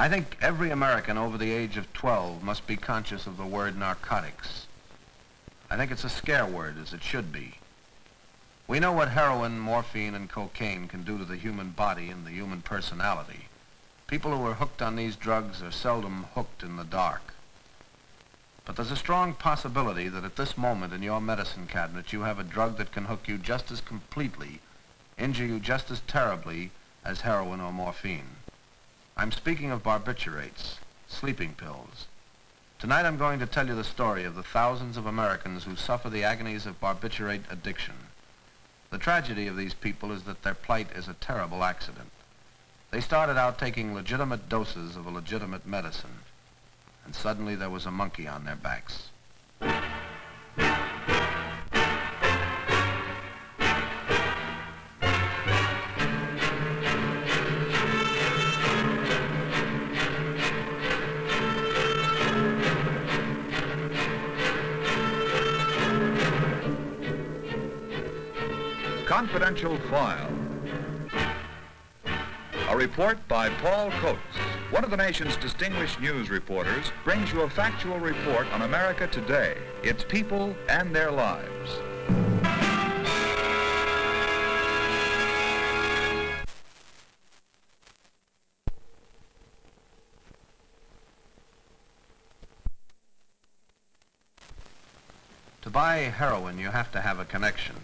I think every American over the age of 12 must be conscious of the word narcotics. I think it's a scare word, as it should be. We know what heroin, morphine, and cocaine can do to the human body and the human personality. People who are hooked on these drugs are seldom hooked in the dark. But there's a strong possibility that at this moment in your medicine cabinet you have a drug that can hook you just as completely, injure you just as terribly as heroin or morphine. I'm speaking of barbiturates, sleeping pills. Tonight I'm going to tell you the story of the thousands of Americans who suffer the agonies of barbiturate addiction. The tragedy of these people is that their plight is a terrible accident. They started out taking legitimate doses of a legitimate medicine, and suddenly there was a monkey on their backs. Report by Paul Coates, one of the nation's distinguished news reporters, brings you a factual report on America today, its people and their lives. To buy heroin, you have to have a connection.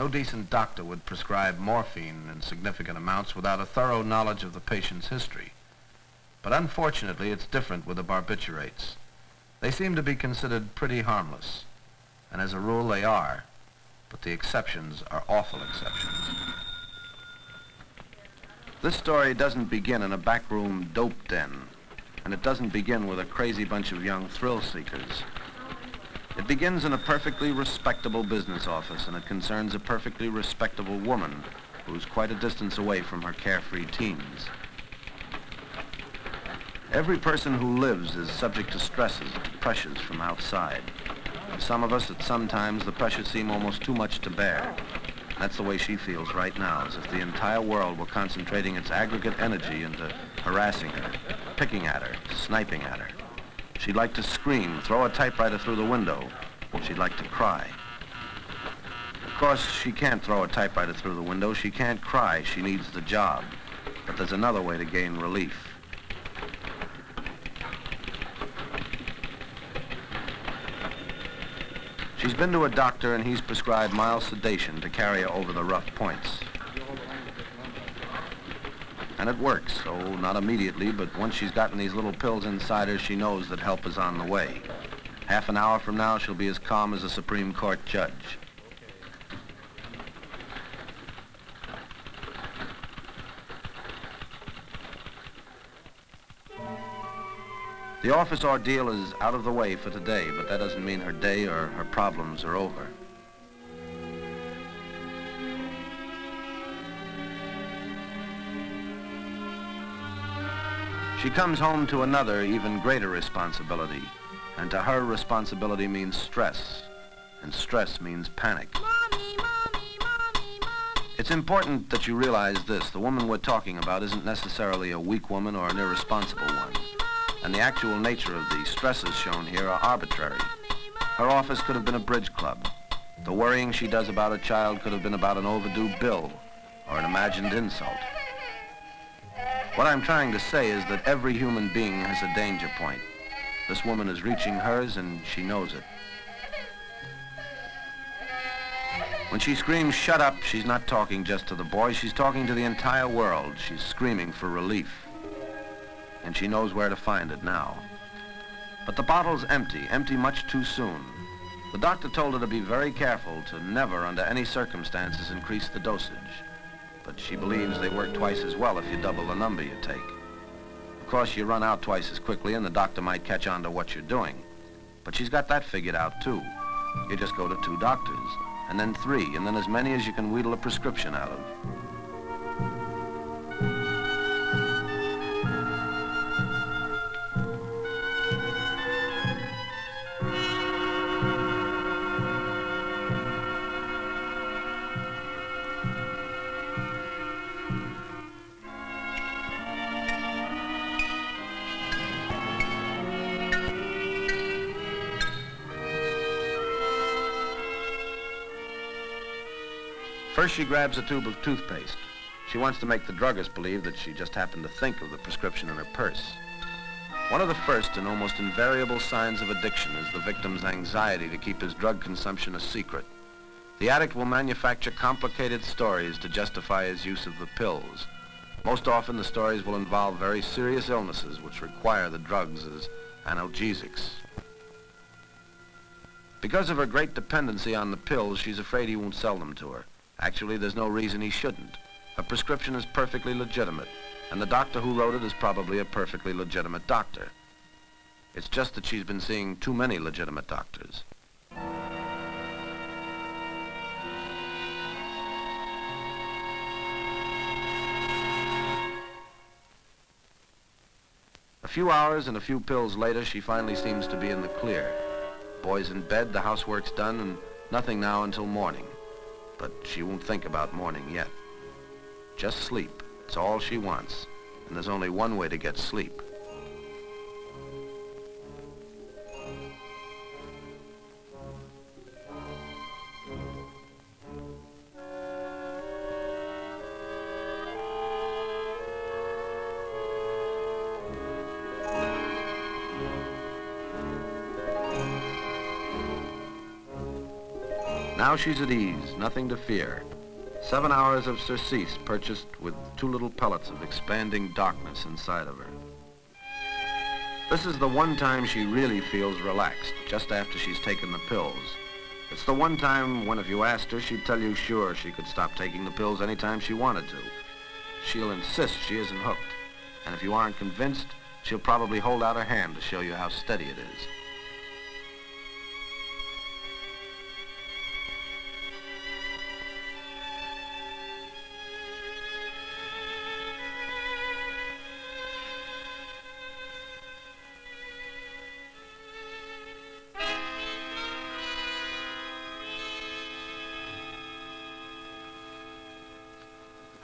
No decent doctor would prescribe morphine in significant amounts without a thorough knowledge of the patient's history. But unfortunately, it's different with the barbiturates. They seem to be considered pretty harmless, and as a rule they are, but the exceptions are awful exceptions. This story doesn't begin in a backroom dope den, and it doesn't begin with a crazy bunch of young thrill seekers. It begins in a perfectly respectable business office, and it concerns a perfectly respectable woman who's quite a distance away from her carefree teens. Every person who lives is subject to stresses, to pressures from outside. Some of us, at some times, the pressures seem almost too much to bear. That's the way she feels right now, as if the entire world were concentrating its aggregate energy into harassing her, picking at her, sniping at her. She'd like to scream, throw a typewriter through the window. She'd like to cry. Of course, she can't throw a typewriter through the window. She can't cry. She needs the job. But there's another way to gain relief. She's been to a doctor and he's prescribed mild sedation to carry her over the rough points. And it works, so not immediately, but once she's gotten these little pills inside her, she knows that help is on the way. Half an hour from now, she'll be as calm as a Supreme Court judge. The office ordeal is out of the way for today, but that doesn't mean her day or her problems are over. She comes home to another, even greater responsibility. And to her, responsibility means stress. And stress means panic. Mommy, mommy, mommy, mommy. It's important that you realize this. The woman we're talking about isn't necessarily a weak woman or an irresponsible one. And the actual nature of the stresses shown here are arbitrary. Her office could have been a bridge club. The worrying she does about a child could have been about an overdue bill or an imagined insult. What I'm trying to say is that every human being has a danger point. This woman is reaching hers and she knows it. When she screams, shut up, she's not talking just to the boy, she's talking to the entire world. She's screaming for relief. And she knows where to find it now. But the bottle's empty, empty much too soon. The doctor told her to be very careful to never, under any circumstances, increase the dosage but she believes they work twice as well if you double the number you take. Of course, you run out twice as quickly and the doctor might catch on to what you're doing. But she's got that figured out, too. You just go to two doctors, and then three, and then as many as you can wheedle a prescription out of. First, she grabs a tube of toothpaste. She wants to make the druggist believe that she just happened to think of the prescription in her purse. One of the first and almost invariable signs of addiction is the victim's anxiety to keep his drug consumption a secret. The addict will manufacture complicated stories to justify his use of the pills. Most often, the stories will involve very serious illnesses which require the drugs as analgesics. Because of her great dependency on the pills, she's afraid he won't sell them to her. Actually, there's no reason he shouldn't. A prescription is perfectly legitimate, and the doctor who wrote it is probably a perfectly legitimate doctor. It's just that she's been seeing too many legitimate doctors. A few hours and a few pills later, she finally seems to be in the clear. Boy's in bed, the housework's done, and nothing now until morning. But she won't think about morning yet. Just sleep. It's all she wants. And there's only one way to get sleep. Now she's at ease, nothing to fear. Seven hours of surcease purchased with two little pellets of expanding darkness inside of her. This is the one time she really feels relaxed, just after she's taken the pills. It's the one time when if you asked her, she'd tell you sure she could stop taking the pills anytime she wanted to. She'll insist she isn't hooked. And if you aren't convinced, she'll probably hold out her hand to show you how steady it is.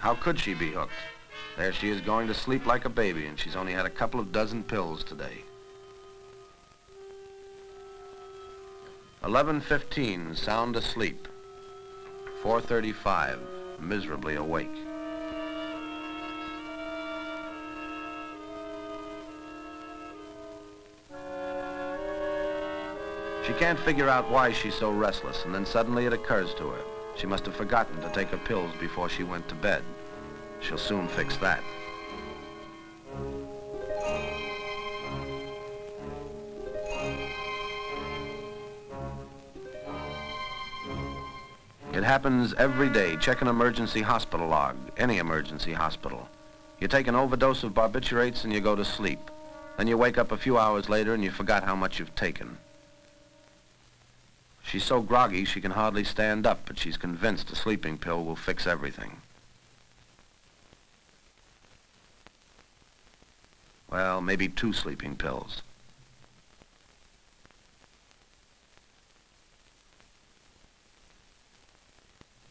How could she be hooked? There she is going to sleep like a baby, and she's only had a couple of dozen pills today. 11.15, sound asleep. 4.35, miserably awake. She can't figure out why she's so restless, and then suddenly it occurs to her. She must have forgotten to take her pills before she went to bed. She'll soon fix that. It happens every day. Check an emergency hospital log, any emergency hospital. You take an overdose of barbiturates and you go to sleep. Then you wake up a few hours later and you forgot how much you've taken. She's so groggy she can hardly stand up, but she's convinced a sleeping pill will fix everything. Well, maybe two sleeping pills.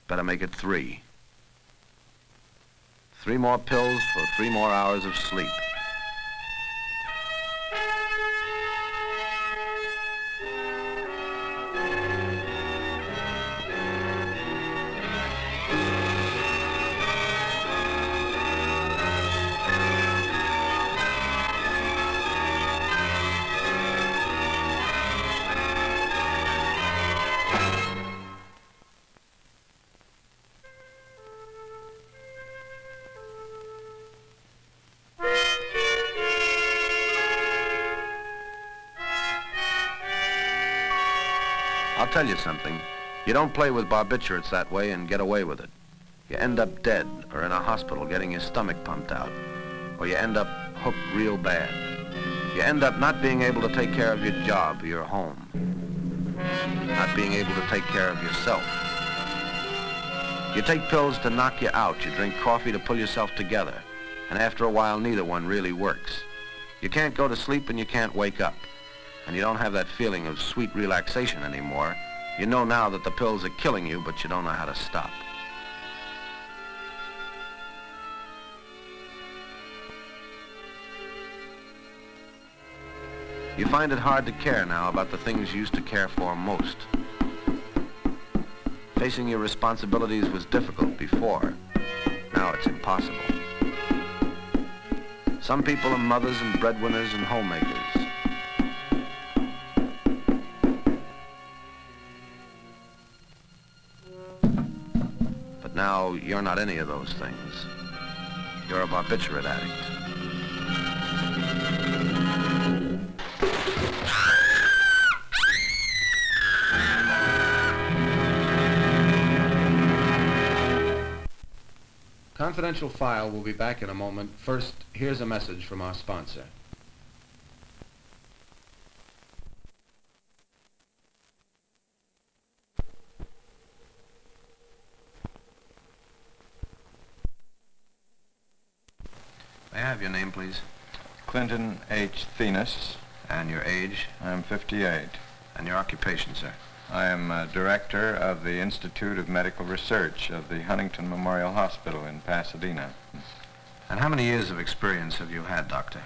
Better make it three. Three more pills for three more hours of sleep. Tell you something. You don't play with barbiturates that way and get away with it. You end up dead or in a hospital getting your stomach pumped out. Or you end up hooked real bad. You end up not being able to take care of your job or your home. Not being able to take care of yourself. You take pills to knock you out. You drink coffee to pull yourself together. And after a while, neither one really works. You can't go to sleep and you can't wake up and you don't have that feeling of sweet relaxation anymore. You know now that the pills are killing you, but you don't know how to stop. You find it hard to care now about the things you used to care for most. Facing your responsibilities was difficult before. Now it's impossible. Some people are mothers and breadwinners and homemakers. Now you're not any of those things. You're a barbiturate addict. Confidential File will be back in a moment. First, here's a message from our sponsor. May I have your name, please? Clinton H. Thienes. And your age? I'm 58. And your occupation, sir? I am uh, director of the Institute of Medical Research of the Huntington Memorial Hospital in Pasadena. And how many years of experience have you had, Doctor?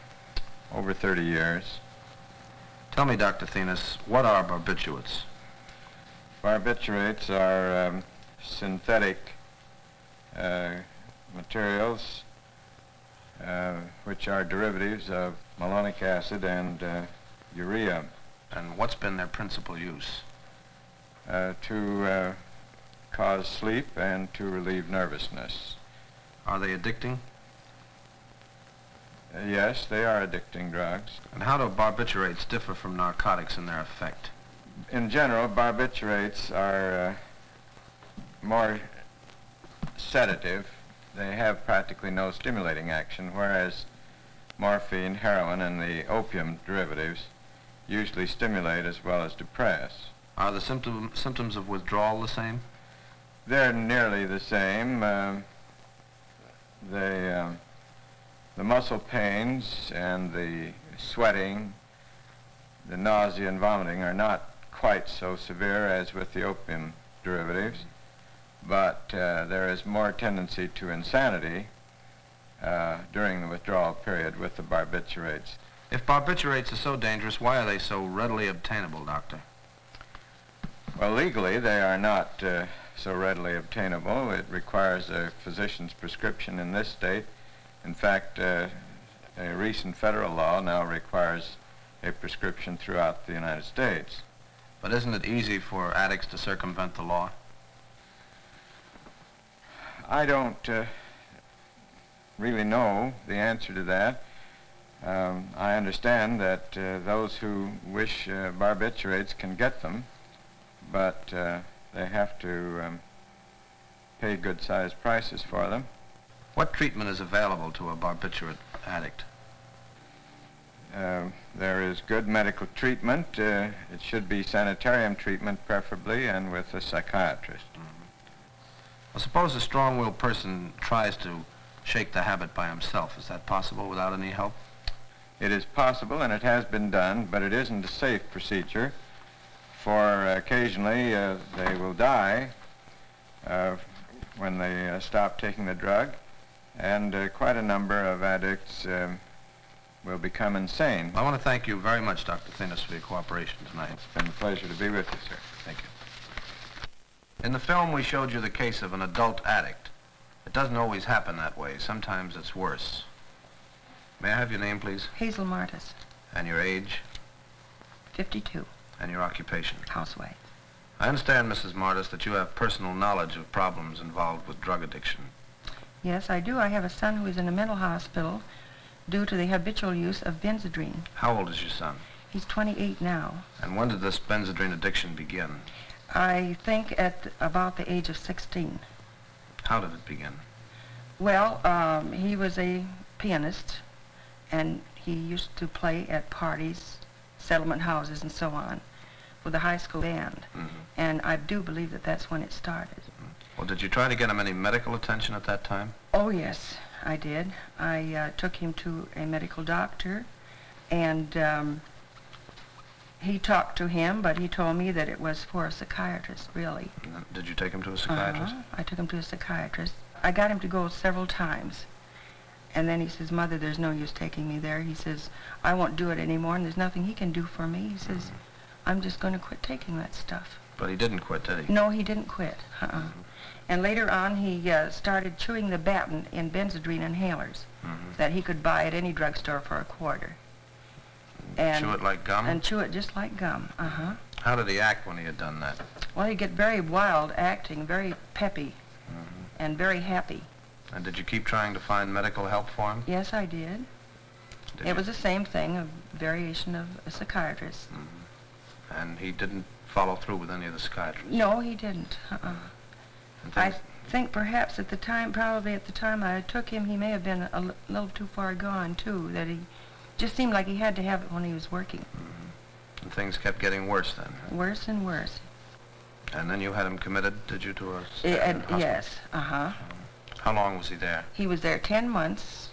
Over 30 years. Tell me, Dr. Thienes, what are barbiturates? Barbiturates are um, synthetic uh, materials which are derivatives of malonic acid and uh, urea And what's been their principal use? uh, to uh, cause sleep and to relieve nervousness. Are they addicting? Uh, yes, they are addicting drugs. And how do barbiturates differ from narcotics in their effect? In general, barbiturates are uh, more sedative. They have practically no stimulating action, whereas morphine, heroin, and the opium derivatives usually stimulate as well as depress. Are the symptom, symptoms of withdrawal the same? They're nearly the same. They, um, the muscle pains and the sweating, the nausea and vomiting are not quite so severe as with the opium derivatives, but uh, there is more tendency to insanity uh, during the withdrawal period with the barbiturates. If barbiturates are so dangerous, why are they so readily obtainable, Doctor? Well, legally, they are not uh, so readily obtainable. It requires a physician's prescription in this state. In fact, uh, a recent federal law now requires a prescription throughout the United States. But isn't it easy for addicts to circumvent the law? I don't uh, really know the answer to that. Um, I understand that uh, those who wish uh, barbiturates can get them, but uh, they have to um, pay good-sized prices for them. What treatment is available to a barbiturate addict? Uh, there is good medical treatment. Uh, it should be sanitarium treatment, preferably, and with a psychiatrist. Well, suppose a strong-willed person tries to shake the habit by himself. Is that possible without any help? It is possible, and it has been done, but it isn't a safe procedure, for occasionally uh, they will die uh, when they uh, stop taking the drug, and uh, quite a number of addicts um, will become insane. I want to thank you very much, Dr. Thienes, for your cooperation tonight. It's been a pleasure to be with you, sir. Thank you. In the film, we showed you the case of an adult addict. It doesn't always happen that way. Sometimes it's worse. May I have your name, please? Hazel Martis, And your age? 52, And your occupation? housewife. I understand, Mrs. Martis, that you have personal knowledge of problems involved with drug addiction. Yes, I do. I have a son who is in a mental hospital due to the habitual use of Benzedrine. How old is your son? He's 28 now. And when did this Benzedrine addiction begin? I think at about the age of 16. How did it begin? Well, um, he was a pianist, and he used to play at parties, settlement houses, and so on, with a high school band. Mhm. And I do believe that that's when it started. Well, did you try to get him any medical attention at that time? Oh, yes, I did. I uh, took him to a medical doctor, and um, he talked to him, but he told me that it was for a psychiatrist, really. Did you take him to a psychiatrist? Uh-huh. I took him to a psychiatrist. I got him to go several times. And then he says, Mother, there's no use taking me there. He says, I won't do it anymore, and there's nothing he can do for me. He says, I'm just going to quit taking that stuff. But he didn't quit, did he? No, he didn't quit. Uh-uh. And later on, he uh, started chewing the baton in Benzedrine inhalers Mhm. that he could buy at any drugstore for a quarter. And, Chew it like gum? and chew it just like gum. Uh-huh. How did he act when he had done that? Well, he'd get very wild acting, very peppy, Mhm. and very happy. And did you keep trying to find medical help for him? Yes, I did. Did it you? was the same thing, a variation of a psychiatrist. And he didn't follow through with any of the psychiatrists? No, he didn't. Uh-uh. I think perhaps at the time, probably at the time I took him, he may have been a l- little too far gone, too, that he just seemed like he had to have it when he was working. Mm-hmm. and things kept getting worse then? Worse and worse. And then you had him committed, did you, to a eh, hospital? yes, uh-huh. Mm-hmm. How long was he there? He was there 10 months.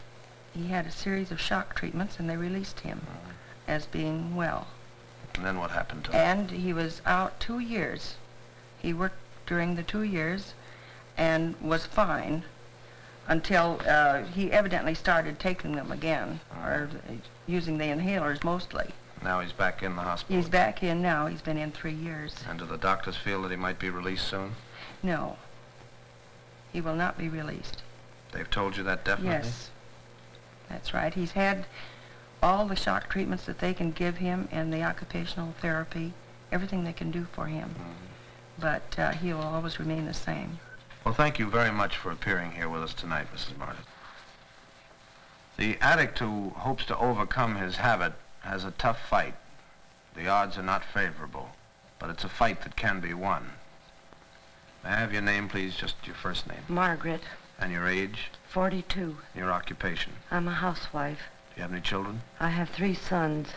He had a series of shock treatments, and they released him mm-hmm. as being well. And then what happened to him? And he was out two years. He worked during the two years and was fine until uh, he evidently started taking them again, or using the inhalers mostly. Now he's back in the hospital. He's back in now. He's been in three years. And do the doctors feel that he might be released soon? No. He will not be released. They've told you that definitely? Yes. That's right. He's had all the shock treatments that they can give him and the occupational therapy, everything they can do for him. But uh, he will always remain the same. Well, thank you very much for appearing here with us tonight, Mrs. Martin. The addict who hopes to overcome his habit has a tough fight. The odds are not favorable, but it's a fight that can be won. May I have your name, please? Just your first name. Margaret, And your age, 42. your occupation. I'm a housewife. Do you have any children? I have three sons.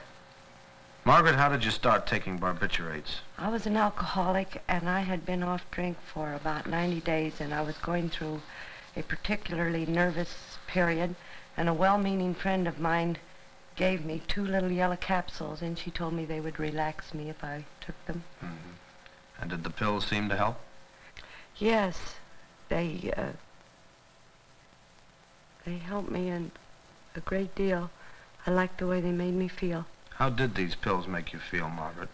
Margaret, how did you start taking barbiturates? I was an alcoholic and I had been off drink for about 90 days and I was going through a particularly nervous period and a well-meaning friend of mine gave me two little yellow capsules and she told me they would relax me if I took them. And did the pills seem to help? Yes, they, uh, they helped me in a great deal. I liked the way they made me feel. How did these pills make you feel, Margaret?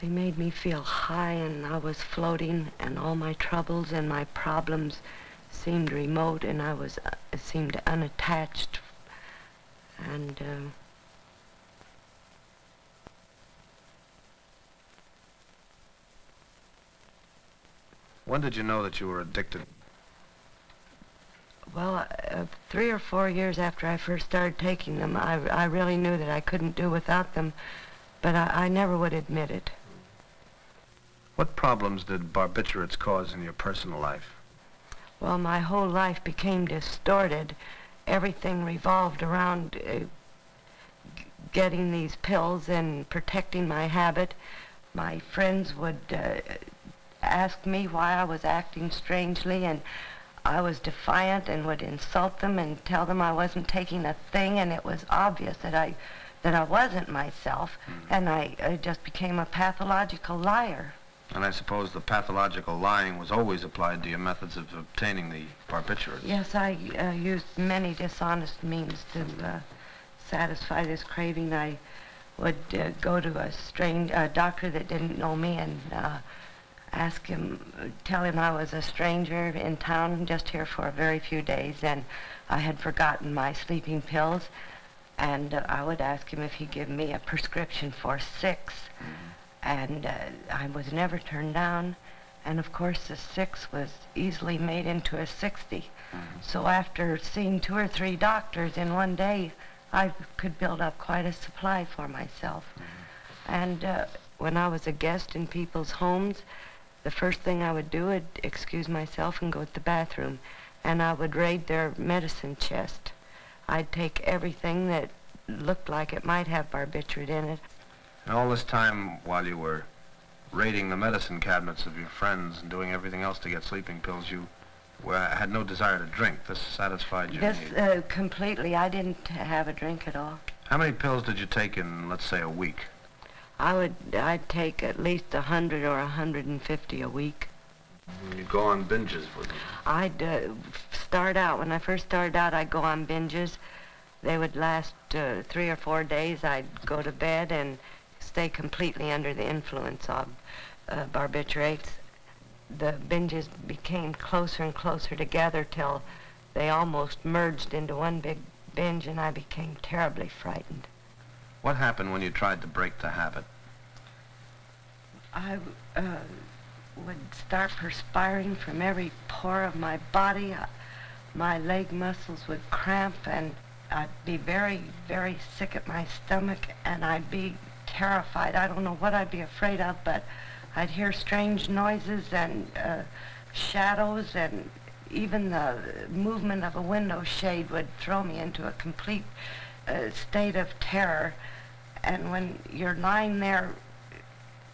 They made me feel high and I was floating and all my troubles and my problems seemed remote and I was uh, seemed unattached and uh, When did you know that you were addicted? Well uh, three or four years after I first started taking them I, I really knew that I couldn't do without them but I, I never would admit it What problems did barbiturates cause in your personal life? well my whole life became distorted everything revolved around uh, getting these pills and protecting my habit. My friends would uh, ask me why I was acting strangely, and I was defiant and would insult them and tell them I wasn't taking a thing, and it was obvious that I that I wasn't myself, and I, I just became a pathological liar. And I suppose the pathological lying was always applied to your methods of obtaining the barbiturates. Yes, I uh, used many dishonest means to uh, satisfy this craving. I would uh, go to a strange doctor that didn't know me and uh, ask him, tell him I was a stranger in town, just here for a very few days, and I had forgotten my sleeping pills. And uh, I would ask him if he'd give me a prescription for 6 and uh, I was never turned down. And of course, the six was easily made into a 60. So after seeing two or three doctors in one day, I could build up quite a supply for myself. And uh, when I was a guest in people's homes, the first thing I would do would excuse myself and go to the bathroom. And I would raid their medicine chest. I'd take everything that looked like it might have barbiturate in it. And all this time, while you were raiding the medicine cabinets of your friends and doing everything else to get sleeping pills, you were, had no desire to drink. This satisfied your This need. uh, completely. I didn't have a drink at all. How many pills did you take in, let's say, a week? I would. I'd take at least a hundred or a hundred and fifty a week. You go on binges with them. I'd uh, start out when I first started out. I'd go on binges. They would last uh, three or four days. I'd go to bed and stay completely under the influence of uh, barbiturates, the binges became closer and closer together till they almost merged into one big binge, and I became terribly frightened. What happened when you tried to break the habit? I uh, would start perspiring from every pore of my body. Uh, my leg muscles would cramp, and I'd be very, very sick at my stomach, and I'd be terrified. I don't know what I'd be afraid of, but I'd hear strange noises and uh, shadows, and even the movement of a window shade would throw me into a complete uh, state of terror. And when you're lying there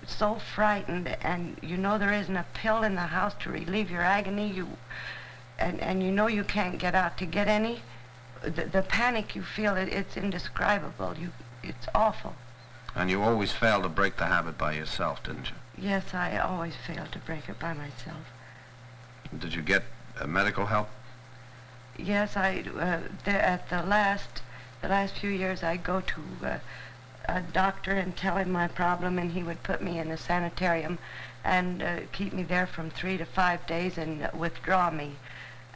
so frightened and you know there isn't a pill in the house to relieve your agony you and and you know you can't get out to get any the, the panic you feel it, it's indescribable you it's awful And you always failed to break the habit by yourself, didn't you? yes i always failed to break it by myself Did you get uh, medical help? yes i uh, the, at the last the last few years i go to uh, a doctor and tell him my problem and he would put me in a sanitarium and uh, keep me there from three to five days and uh, withdraw me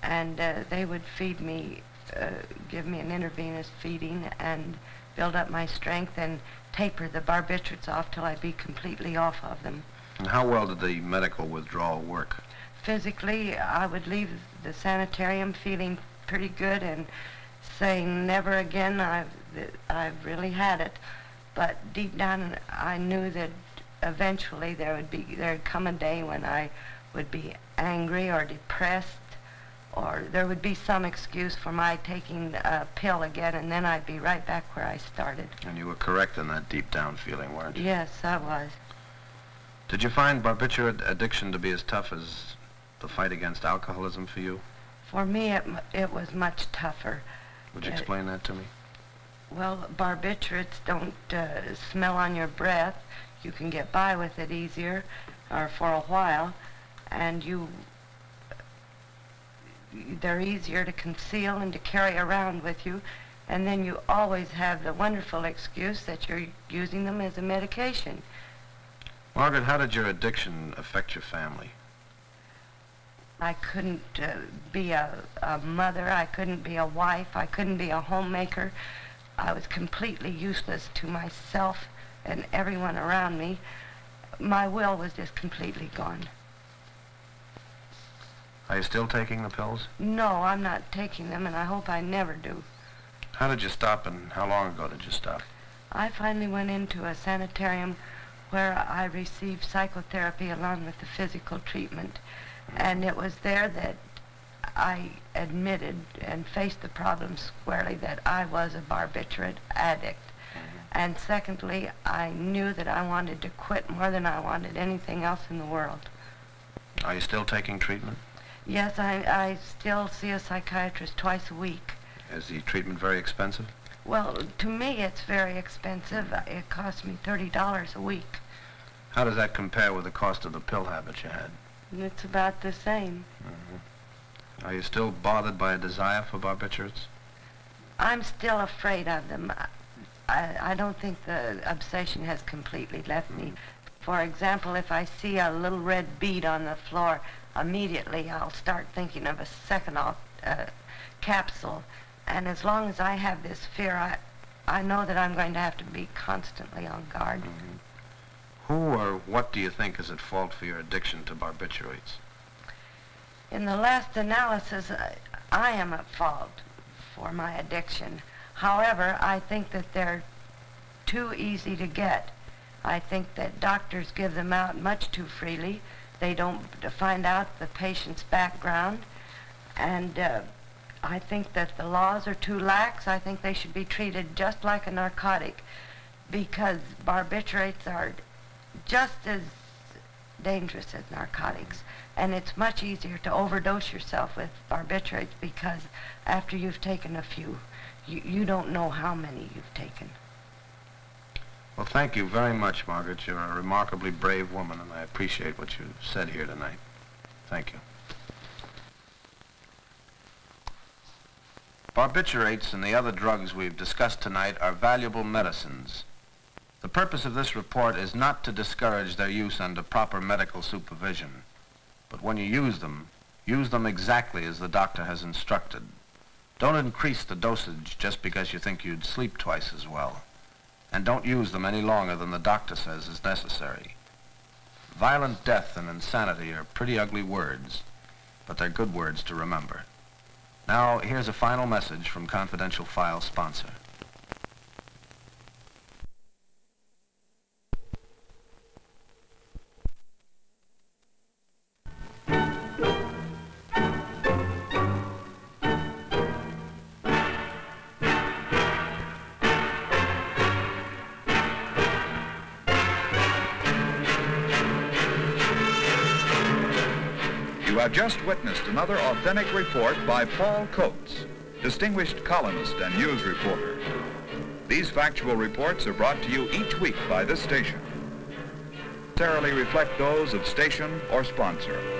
and uh, they would feed me uh, give me an intravenous feeding and build up my strength and taper the barbiturates off till I'd be completely off of them. And how well did the medical withdrawal work? Physically, I would leave the sanitarium feeling pretty good and saying never again I've, I've really had it. But deep down, I knew that eventually there would be there'd come a day when I would be angry or depressed, or there would be some excuse for my taking a pill again, and then I'd be right back where I started. And you were correct in that deep down feeling, weren't you? Yes, I was. Did you find barbiturate addiction to be as tough as the fight against alcoholism for you? For me, it, it was much tougher. Would you Uh, explain that to me? Well, barbiturates don't uh, smell on your breath. You can get by with it easier, or for a while, and you they're easier to conceal and to carry around with you. And then you always have the wonderful excuse that you're using them as a medication. Margaret, how did your addiction affect your family? I couldn't uh, be a, a mother. I couldn't be a wife. I couldn't be a homemaker. I was completely useless to myself and everyone around me. My will was just completely gone. Are you still taking the pills? No, I'm not taking them, and I hope I never do. How did you stop and how long ago did you stop? I finally went into a sanitarium where I received psychotherapy along with the physical treatment. And it was there that I admitted and faced the problem squarely that I was a barbiturate addict. Mm-hmm. And secondly, I knew that I wanted to quit more than I wanted anything else in the world. Are you still taking treatment? Yes, I, I still see a psychiatrist twice a week. Is the treatment very expensive? Well, to me, it's very expensive. It costs me $30 a week. How does that compare with the cost of the pill habit you had? It's about the same. Mm-hmm. Are you still bothered by a desire for barbiturates? I'm still afraid of them. I, I don't think the obsession has completely left me. For example, if I see a little red bead on the floor, immediately I'll start thinking of a Seconal- uh, capsule. And as long as I have this fear, I, I know that I'm going to have to be constantly on guard. Who or what do you think is at fault for your addiction to barbiturates? In the last analysis, I, I am at fault for my addiction. However, I think that they're too easy to get. I think that doctors give them out much too freely. They don't find out the patient's background. And uh, I think that the laws are too lax. I think they should be treated just like a narcotic because barbiturates are just as dangerous as narcotics. And it's much easier to overdose yourself with barbiturates because after you've taken a few, you, you don't know how many you've taken. Well, thank you very much, Margaret. You're a remarkably brave woman, and I appreciate what you said here tonight. Thank you. Barbiturates and the other drugs we've discussed tonight are valuable medicines. The purpose of this report is not to discourage their use under proper medical supervision. But when you use them, use them exactly as the doctor has instructed. Don't increase the dosage just because you think you'd sleep twice as well. And don't use them any longer than the doctor says is necessary. Violent death and insanity are pretty ugly words, but they're good words to remember. Now, here's a final message from Confidential File sponsor. Another authentic report by Paul Coates, distinguished columnist and news reporter. These factual reports are brought to you each week by this station. Necessarily reflect those of station or sponsor.